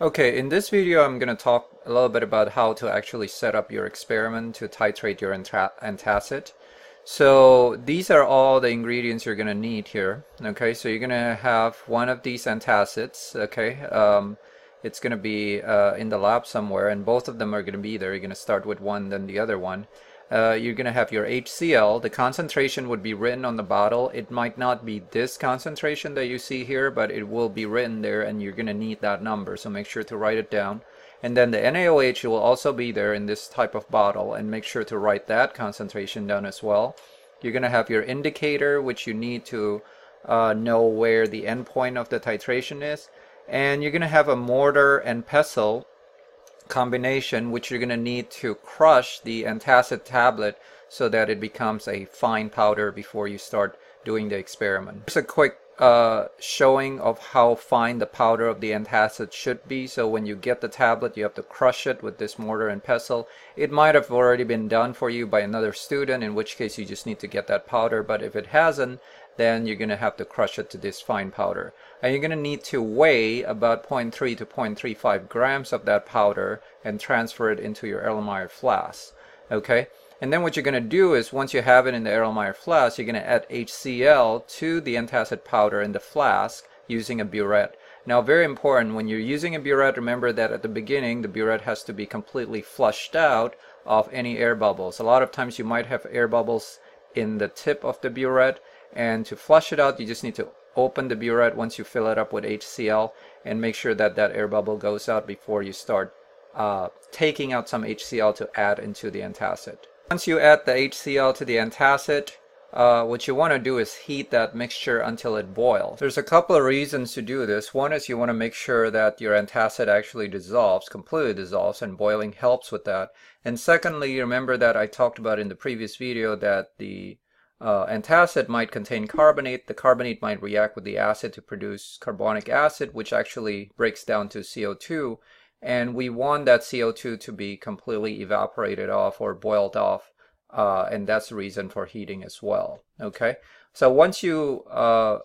Okay, in this video I'm going to talk a little bit about how to actually set up your experiment to titrate your antacid. So these are all the ingredients you're going to need here. Okay, so you're going to have one of these antacids. Okay, um, it's going to be uh, in the lab somewhere and both of them are going to be there. You're going to start with one then the other one uh, you're going to have your HCl. The concentration would be written on the bottle. It might not be this concentration that you see here, but it will be written there and you're going to need that number. So make sure to write it down. And then the NaOH will also be there in this type of bottle and make sure to write that concentration down as well. You're going to have your indicator, which you need to uh, know where the endpoint of the titration is. And you're going to have a mortar and pestle combination which you're going to need to crush the antacid tablet so that it becomes a fine powder before you start doing the experiment. Here's a quick uh, showing of how fine the powder of the antacid should be. So when you get the tablet, you have to crush it with this mortar and pestle. It might have already been done for you by another student, in which case you just need to get that powder. But if it hasn't, then you're going to have to crush it to this fine powder. And you're going to need to weigh about 0.3 to 0.35 grams of that powder and transfer it into your Erlenmeyer flask. Okay? And then what you're going to do is once you have it in the Erlenmeyer flask, you're going to add HCl to the antacid powder in the flask using a burette. Now very important, when you're using a burette, remember that at the beginning the burette has to be completely flushed out of any air bubbles. A lot of times you might have air bubbles in the tip of the burette and to flush it out, you just need to open the burette once you fill it up with HCl and make sure that that air bubble goes out before you start uh, taking out some HCl to add into the antacid. Once you add the HCl to the antacid, uh, what you want to do is heat that mixture until it boils. There's a couple of reasons to do this. One is you want to make sure that your antacid actually dissolves, completely dissolves, and boiling helps with that. And secondly, remember that I talked about in the previous video that the uh, antacid might contain carbonate. The carbonate might react with the acid to produce carbonic acid, which actually breaks down to CO2. And we want that CO2 to be completely evaporated off or boiled off. Uh, and that's the reason for heating as well. Okay. So once you uh,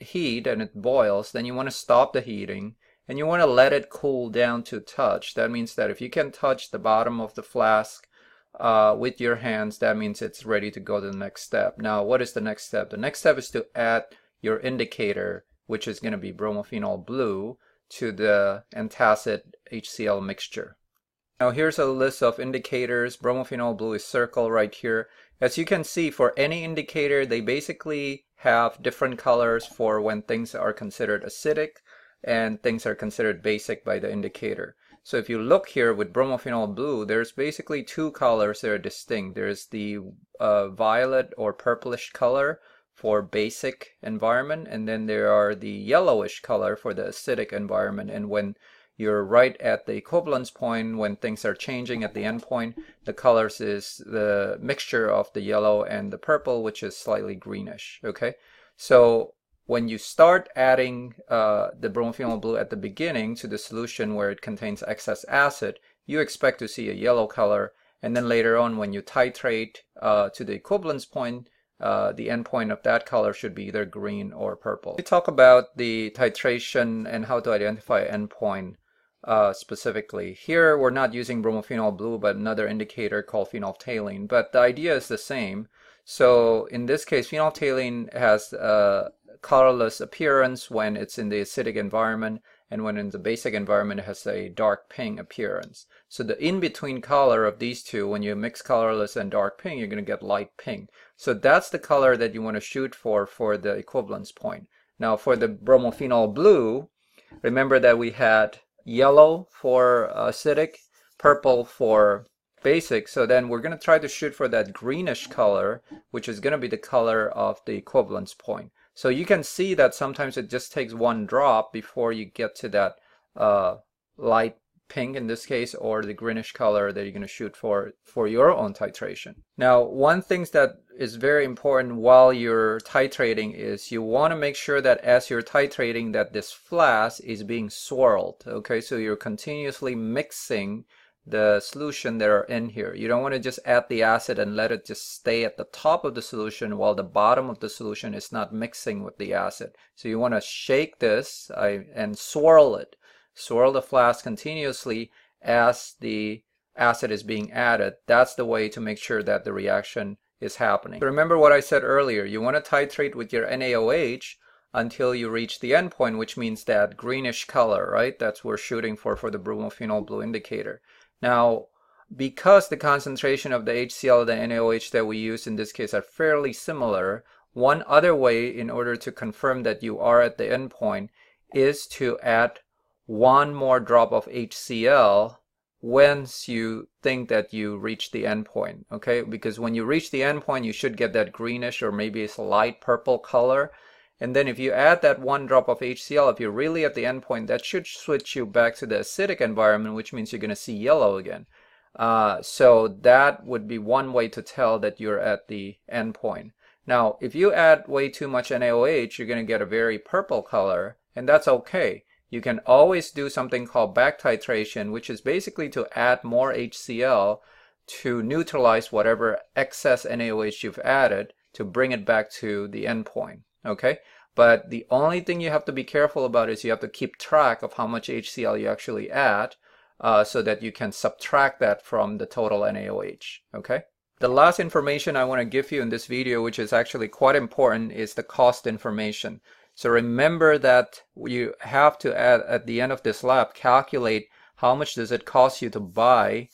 heat and it boils, then you want to stop the heating and you want to let it cool down to touch. That means that if you can touch the bottom of the flask uh, with your hands, that means it's ready to go to the next step. Now, what is the next step? The next step is to add your indicator, which is going to be bromophenol blue, to the antacid HCl mixture. Now here's a list of indicators. Bromophenol blue is circled right here. As you can see, for any indicator, they basically have different colors for when things are considered acidic and things are considered basic by the indicator. So if you look here with bromophenol blue, there's basically two colors that are distinct. There's the uh, violet or purplish color for basic environment, and then there are the yellowish color for the acidic environment. And when you're right at the equivalence point, when things are changing at the end point, the colors is the mixture of the yellow and the purple, which is slightly greenish, okay? So when you start adding uh, the bromophenol blue at the beginning to the solution where it contains excess acid, you expect to see a yellow color. And then later on, when you titrate uh, to the equivalence point, uh, the endpoint of that color should be either green or purple. We talk about the titration and how to identify endpoint uh, specifically. Here, we're not using bromophenol blue, but another indicator called phenolphthalein. But the idea is the same. So in this case, phenolphthalein has uh, colorless appearance when it's in the acidic environment and when in the basic environment it has a dark pink appearance. So the in-between color of these two, when you mix colorless and dark pink, you're going to get light pink. So that's the color that you want to shoot for for the equivalence point. Now for the bromophenol blue, remember that we had yellow for acidic, purple for basic. So then we're going to try to shoot for that greenish color, which is going to be the color of the equivalence point. So you can see that sometimes it just takes one drop before you get to that uh, light pink in this case or the greenish color that you're going to shoot for for your own titration. Now one thing that is very important while you're titrating is you want to make sure that as you're titrating that this flask is being swirled okay so you're continuously mixing the solution that are in here. You don't want to just add the acid and let it just stay at the top of the solution while the bottom of the solution is not mixing with the acid. So you want to shake this and swirl it swirl the flask continuously as the acid is being added. That's the way to make sure that the reaction is happening. Remember what I said earlier, you want to titrate with your NaOH until you reach the endpoint, which means that greenish color, right? That's what we're shooting for for the bromophenol blue indicator. Now, because the concentration of the HCl and the NaOH that we use in this case are fairly similar, one other way in order to confirm that you are at the endpoint is to add one more drop of HCl once you think that you reach the endpoint, okay? Because when you reach the endpoint, you should get that greenish or maybe it's a light purple color. And then if you add that one drop of HCl, if you're really at the endpoint, that should switch you back to the acidic environment, which means you're going to see yellow again. Uh, so that would be one way to tell that you're at the endpoint. Now, if you add way too much NaOH, you're going to get a very purple color, and that's okay you can always do something called back titration, which is basically to add more HCl to neutralize whatever excess NaOH you've added to bring it back to the endpoint. Okay, but the only thing you have to be careful about is you have to keep track of how much HCl you actually add uh, so that you can subtract that from the total NaOH. Okay. The last information I want to give you in this video, which is actually quite important, is the cost information. So remember that you have to add at the end of this lab calculate how much does it cost you to buy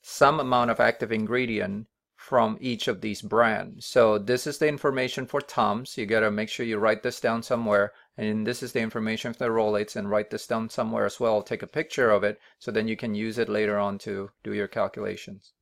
some amount of active ingredient from each of these brands. So this is the information for Tums. You got to make sure you write this down somewhere. And this is the information for the Rolaids and write this down somewhere as well. Take a picture of it so then you can use it later on to do your calculations.